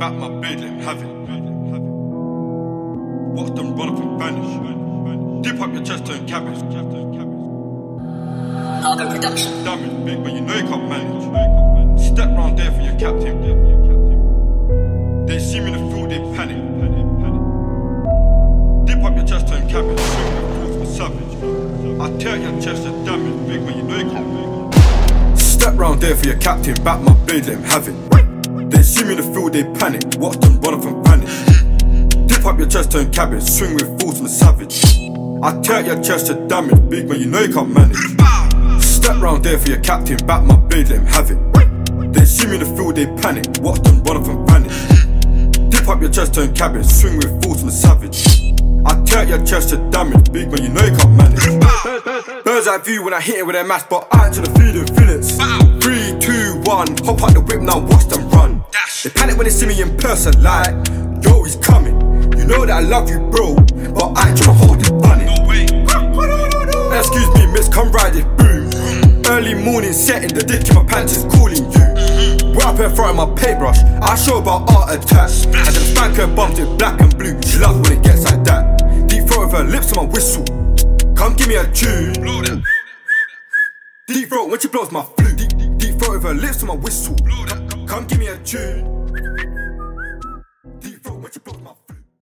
Back my bed, let him have it. Watch them run up and vanish. Dip up your chest, turn cabbage. Harder production. Damage big, but you know you can't manage. Step round there for your captain. They see me in the field, they panic. Dip up your chest, turn cabbage. Swing with force for savage. I tear your chest, to damage big, but you know you can't manage. Step round there for your captain. Back my blade, let him have it. They see me in the field, they panic. Watch them run up and vanish. Dip up your chest, turn cabbage. Swing with force for savage. I tear your chest to damage big, but you know you can't manage. Step round there for your captain, back my blade, let him have it. They see me in the field, they panic. Watch them run up and vanish. Dip up your chest, turn cabbage, swing with from the savage. I tear your chest to damage, big man, you know you can't manage. Birds eye view when I hit it with their mask, but I ain't to the feeling feelings. Three, two, one, hop out the whip now, watch them run. They panic when they see me in person, like, yo, he's coming. You know that I love you, bro, but I ain't tryna hold it bunny. Excuse me, miss, come ride it, boom. Early morning setting, the dick in my pants is calling you. Up in front of my paintbrush, I show about art attached. And then spank her bumps in black and blue, she loves when it gets like that. Deep throat with her lips on my whistle. Come give me a tune. Deep throat when she blows my flute. Deep, deep throat with her lips on my whistle. Come, come give me a tune.